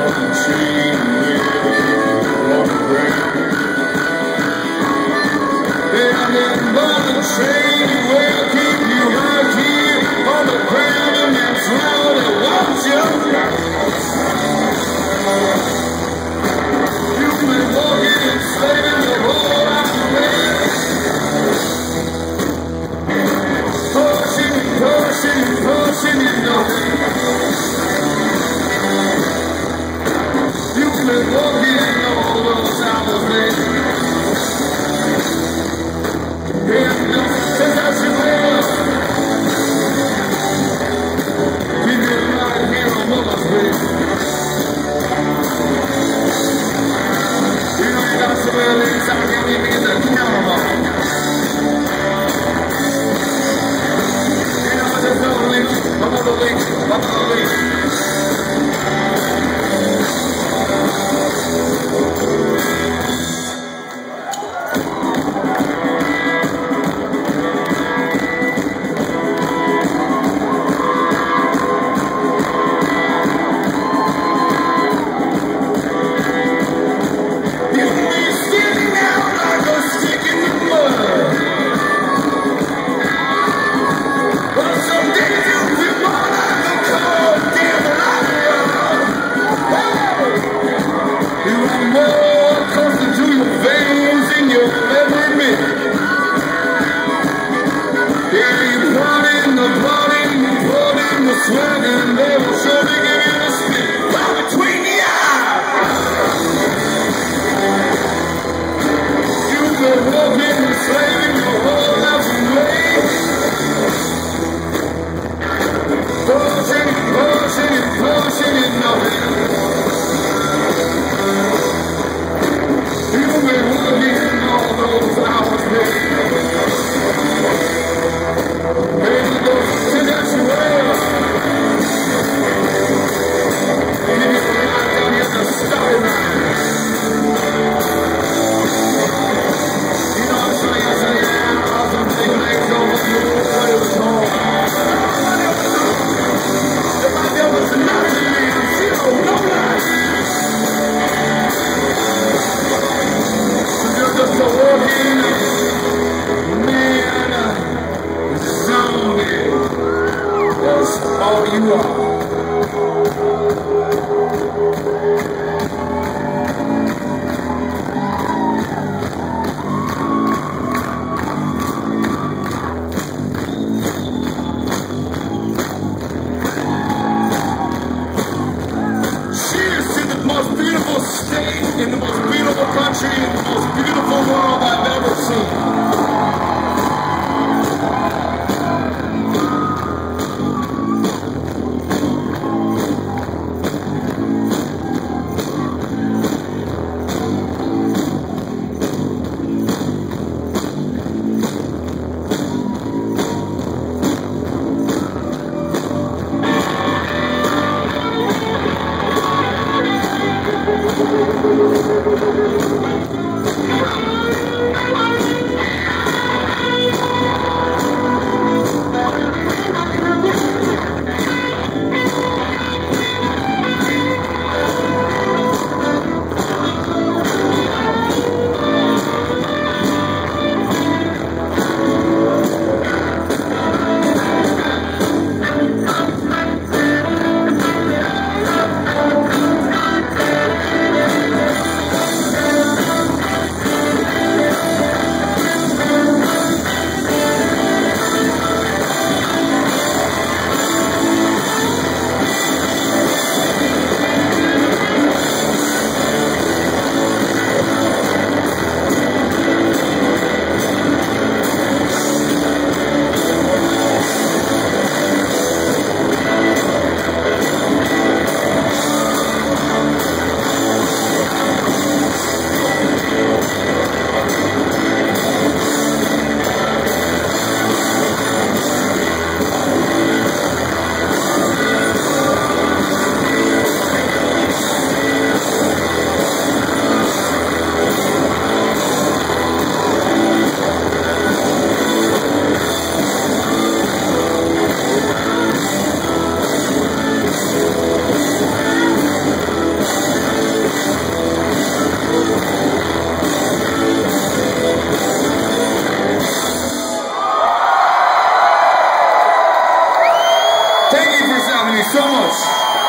country. state in the most beautiful country in the most beautiful world I've ever seen. Ladies and